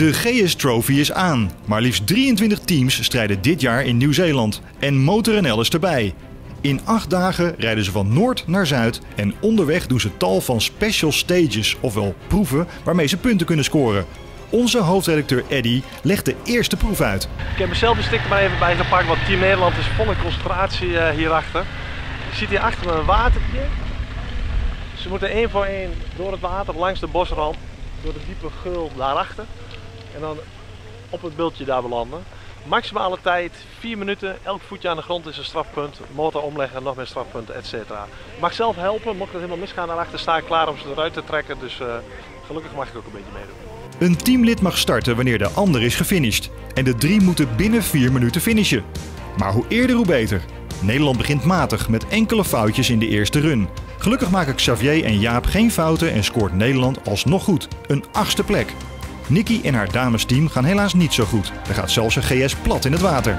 De GS Trophy is aan. Maar liefst 23 teams strijden dit jaar in Nieuw-Zeeland. En Motor NL is erbij. In acht dagen rijden ze van noord naar zuid en onderweg doen ze tal van special stages, ofwel proeven waarmee ze punten kunnen scoren. Onze hoofdredacteur Eddy legt de eerste proef uit. Ik heb mezelf een stik er maar even bij gepakt, want Team Nederland is volle concentratie uh, hierachter. Je ziet hier achter me een watertje. Ze moeten één voor één door het water langs de bosrand, door de diepe geul daarachter. En dan op het bultje daar belanden. Maximale tijd 4 minuten. Elk voetje aan de grond is een strafpunt. Motor omleggen, nog meer strafpunten, etc. Mag zelf helpen. Mocht het helemaal misgaan daarachter, sta ik klaar om ze eruit te trekken. Dus uh, gelukkig mag ik ook een beetje meedoen. Een teamlid mag starten wanneer de ander is gefinished. En de drie moeten binnen 4 minuten finishen. Maar hoe eerder hoe beter. Nederland begint matig met enkele foutjes in de eerste run. Gelukkig maken Xavier en Jaap geen fouten en scoort Nederland alsnog goed. Een achtste plek. Nikki en haar damesteam gaan helaas niet zo goed. Er gaat zelfs een GS plat in het water.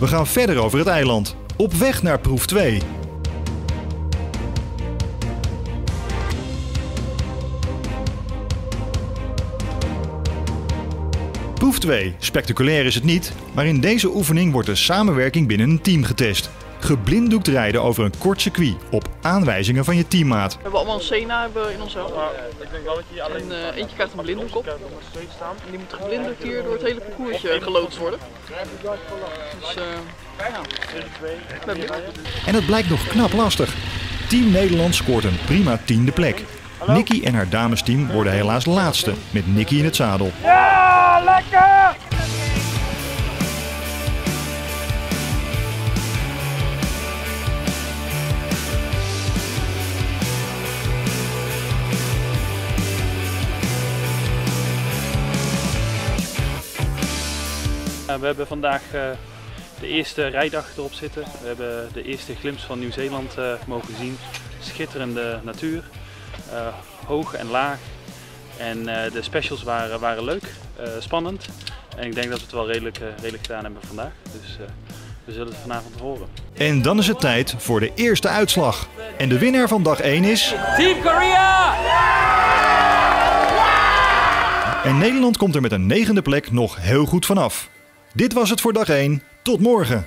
We gaan verder over het eiland. Op weg naar proef 2. Proef 2. Spectaculair is het niet, maar in deze oefening wordt de samenwerking binnen een team getest. Geblinddoekt rijden over een kort circuit op aanwijzingen van je teammaat. We hebben allemaal een Sena hebben in ons helm. En uh, eentje krijgt een blinddoek op. En die moet geblinddoekt hier door het hele parcoursje geloodst worden. Dus uh, ja, En het blijkt nog knap lastig. Team Nederland scoort een prima tiende plek. Nikki en haar damesteam worden helaas laatste, met Nikki in het zadel. Ja, lekker! We hebben vandaag uh, de eerste rijdag erop zitten. We hebben de eerste glimps van Nieuw-Zeeland uh, mogen zien. Schitterende natuur, uh, hoog en laag. En de specials waren, waren leuk, spannend. En ik denk dat we het wel redelijk, redelijk gedaan hebben vandaag. Dus we zullen het vanavond horen. En dan is het tijd voor de eerste uitslag. En de winnaar van dag 1 is... Team Korea! En Nederland komt er met een negende plek nog heel goed vanaf. Dit was het voor dag 1. Tot morgen.